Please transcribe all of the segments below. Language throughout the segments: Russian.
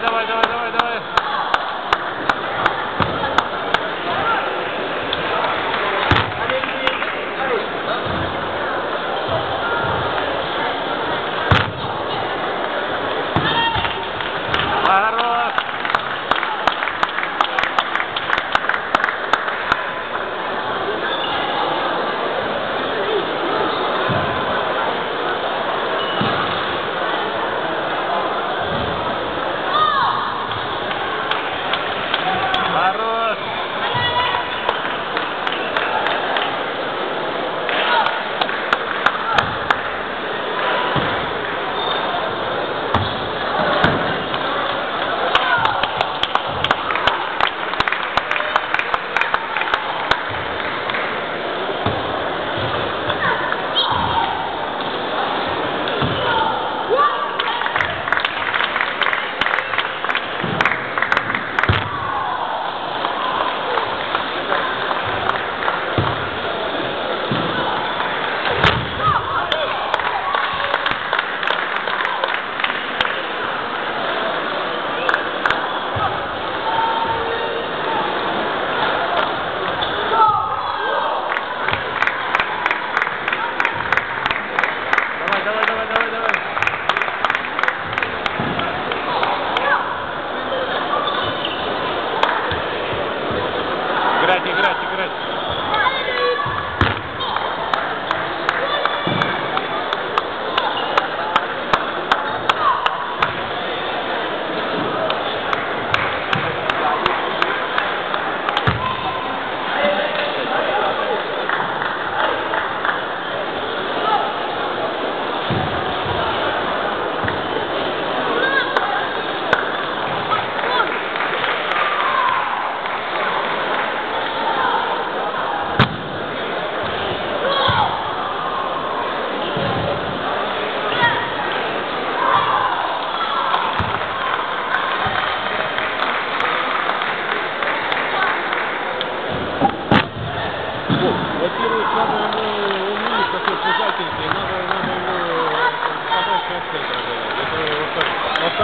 vale, vale, vale, vale.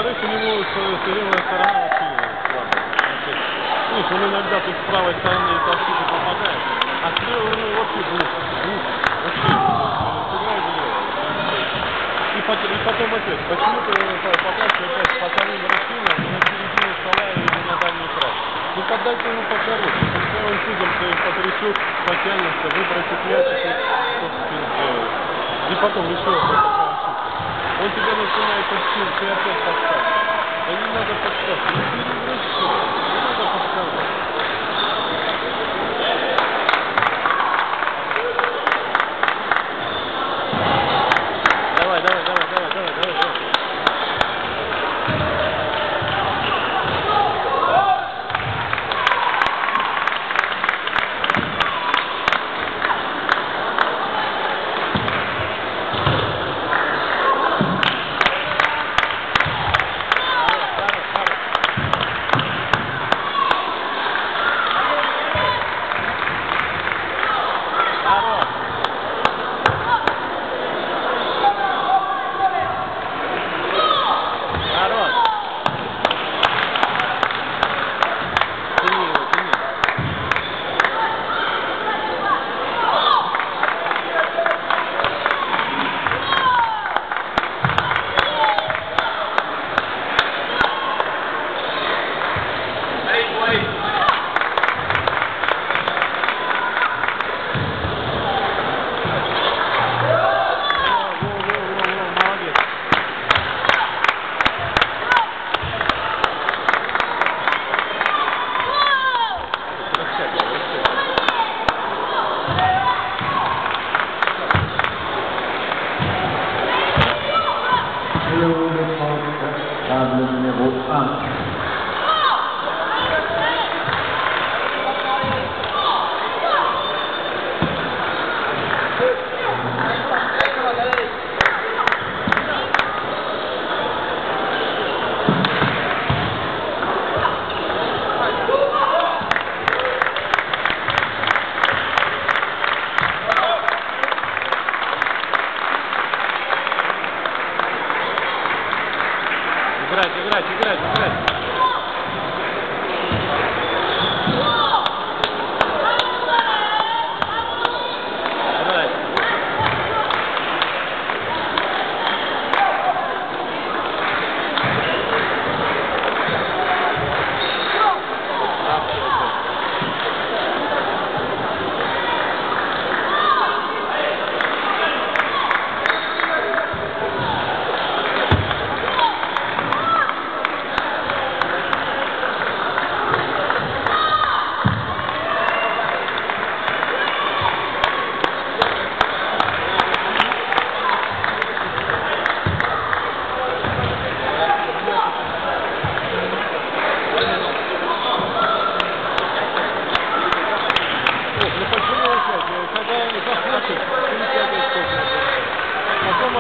Во-вторых, у него с- с левая сторона вообще. Вообще. Видишь, он иногда тут с правой стороны толщины попадает, а с левой глухо, глухо. Вообще, э, влево. И, пот- и потом опять, почему-то э, попасть опять по вторым вращениям на середину стола или на дальний край. Ну подайте ему покороче, пускай он чудом своим потрясет, потянется, выбросит мячик и потом еще. Он тебя начинает подсилить, ты опять подсказываешь. Да не надо подсказывать,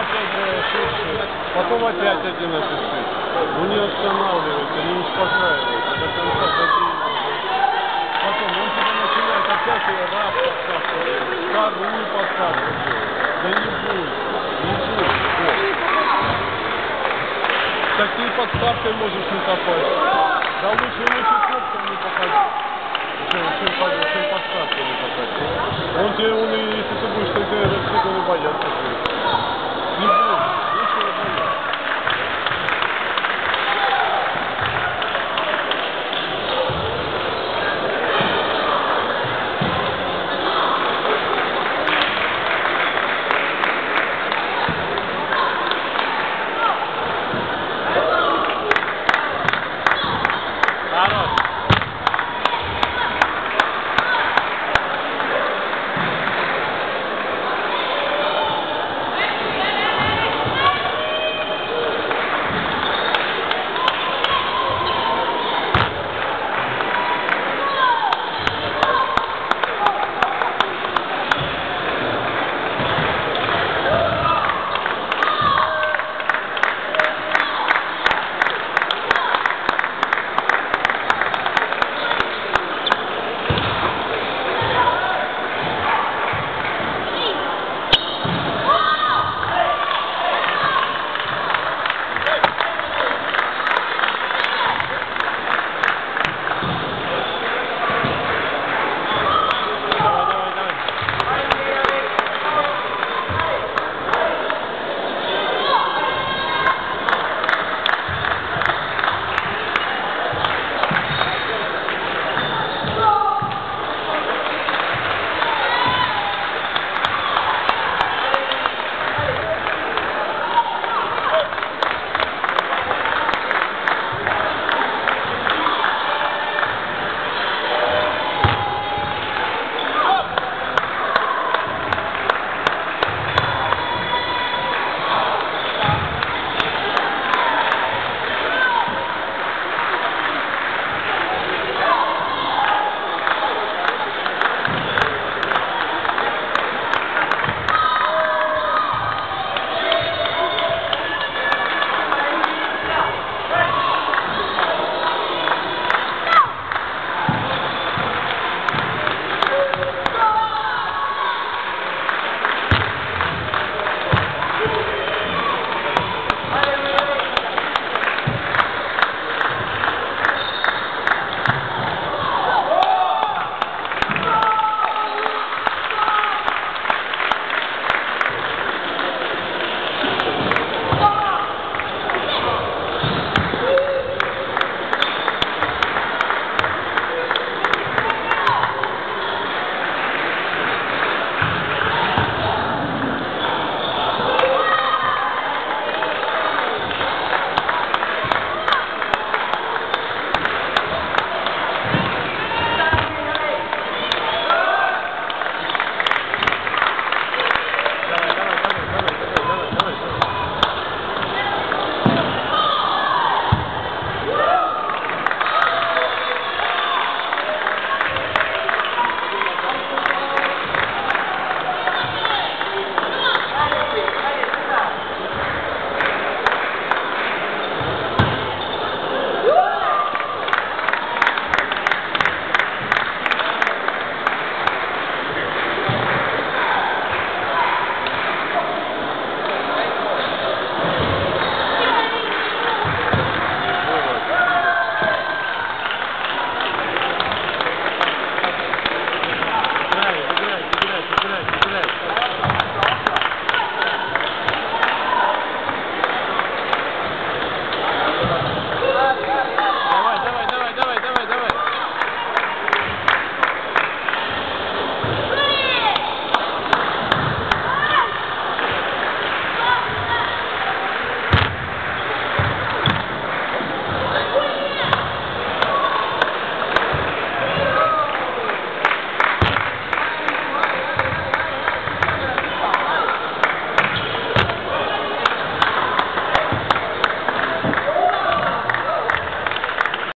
опять 6 потом опять 11 Он не останавливается, не успокаивается, до конца дотягивает. Потом он тебя начинает опять и раз подсказывать, вторую подсказывать. Да не будет, не будет. Такие подставкой можешь не попасть. Да лучше лучше кнопкой не попасть чем, чем, чем подставкой не попасть. Он тебе, он, и если ты будешь только рассчитывать, бояться.